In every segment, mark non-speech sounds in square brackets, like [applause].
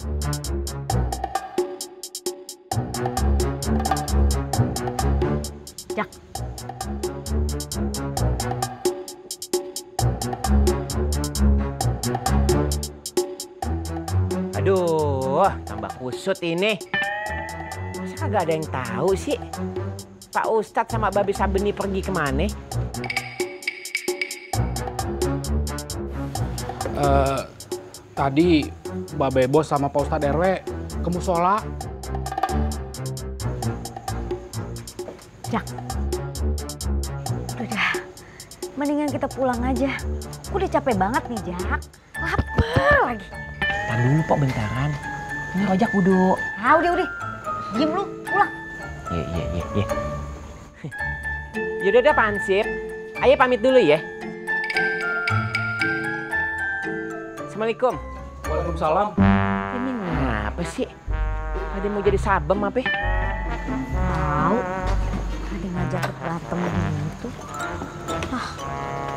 Jak. Aduh, tambah kusut ini. Masa kagak ada yang tahu sih? Pak Ustadz sama Babi Sabeni pergi ke mana? Eh, tadi Babe Bos sama Pak Ustadz RW ke musola. Jak. Udah, mendingan kita pulang aja. Aku udah capek banget nih, Jak. Lapar lagi. Tahan dulu Pok bentaran. Ini rojak wudhu. Ah, udah, udah. Diem lu, pulang. Iya, iya, iya, iya. Yaudah udah Pansip. Ayo pamit dulu ya. Assalamualaikum. Waalaikumsalam. Ini ngapa sih? Ada mau jadi sabem apa? Tahu. Ada ngajak ke berantem gitu.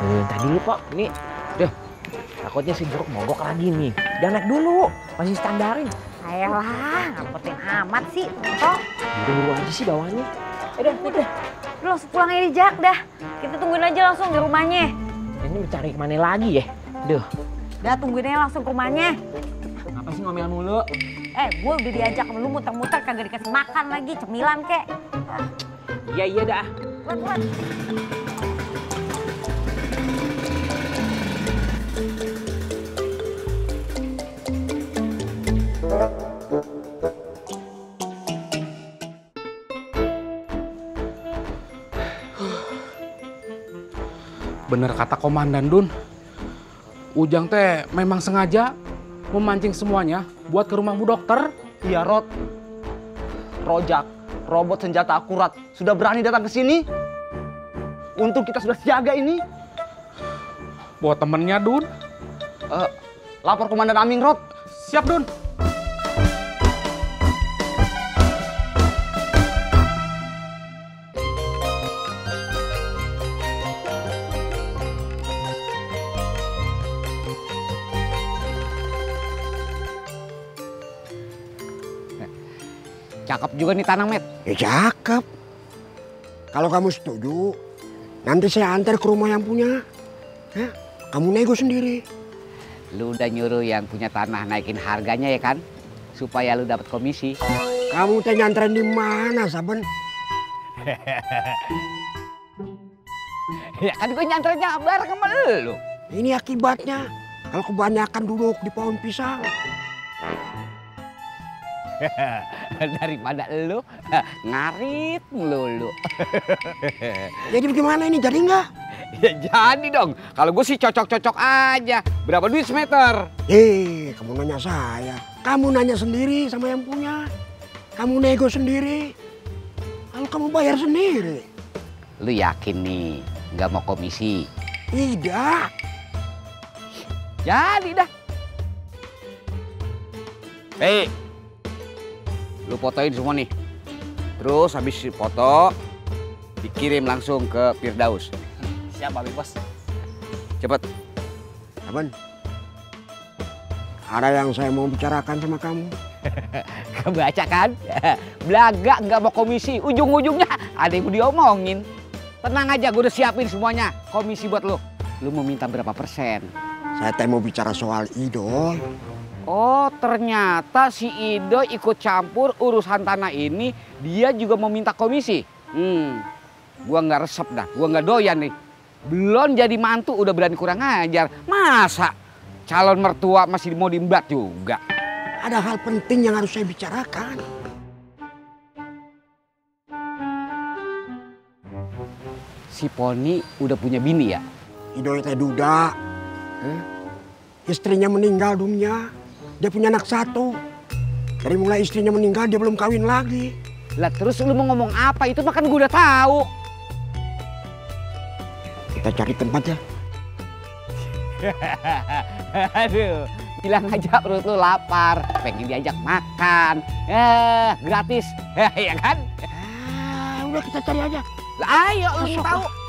Eh, tadi Pok. Ini, deh. Takutnya si jeruk mogok lagi nih. Jangan naik dulu. Masih standarin. Ayolah, ngapetin amat sih, toh. Buru-buru aja sih bawahnya. Udah, udah. Lu langsung pulang aja, Jak, dah. Kita tungguin aja langsung di rumahnya. Ini mencari ke mana lagi ya? Duh, Udah, tungguin aja langsung ke rumahnya. apa sih ngomel mulu? Eh, gue udah diajak lu muter-muter kagak dikasih makan lagi, cemilan kek. Iya, iya dah. Buat, buat. Bener kata Komandan Dun. Ujang teh memang sengaja memancing semuanya buat ke rumah Bu Dokter. Iya, Rod. Rojak, robot senjata akurat, sudah berani datang ke sini. Untung kita sudah siaga ini. Buat temennya Dun. Eh, lapor Komandan Aming, Rod. Siap Dun. Cakep juga nih tanah, Met. Ya cakep. Kalau kamu setuju, nanti saya antar ke rumah yang punya. Hah? Kamu nego sendiri. Lu udah nyuruh yang punya tanah naikin harganya ya kan? Supaya lu dapat komisi. Kamu teh nyantren di mana, Saben? [laughs] Ya kan gue nyantrennya bareng sama lu. Ini akibatnya. Kalau kebanyakan duduk di pohon pisang. [laughs] Daripada lu [laughs] ngarit mulu lu. [laughs] Jadi bagaimana ini? Jadi nggak? ya jadi dong. Kalau gue sih cocok-cocok aja. Berapa duit semeter? Eh, kamu nanya saya. Kamu nanya sendiri sama yang punya. Kamu nego sendiri. Lalu kamu bayar sendiri. Lu yakin nih nggak mau komisi? Tidak. Jadi dah. Hei, lu fotoin semua nih. Terus habis foto dikirim langsung ke Firdaus. Siap, Babi Bos. Cepet. Saben. Ada yang saya mau bicarakan sama kamu. [laughs] Kebaca kan? [laughs] Belaga nggak mau komisi. Ujung-ujungnya ada yang mau diomongin. Tenang aja, gue udah siapin semuanya. Komisi buat lu. Lu mau minta berapa persen? Saya teh mau bicara soal idol. Oh, ternyata si Ido ikut campur urusan tanah ini. Dia juga mau minta komisi. Hmm, gua nggak resep dah. Gua nggak doyan nih. Belum jadi mantu udah berani kurang ajar. Masa calon mertua masih mau diembat juga? Ada hal penting yang harus saya bicarakan. Si Poni udah punya bini ya? Idol teh duda. Eh? Istrinya meninggal dunia. Dia punya anak satu. Dari mulai istrinya meninggal dia belum kawin lagi. Lah terus lu mau ngomong apa? Itu makan gue udah tahu. Kita cari tempat ya. [laughs] Aduh, bilang aja perut lu lapar, pengen diajak makan. Eh, gratis. [laughs] ya kan? Ah, udah kita cari aja. Lah ayo lu tahu.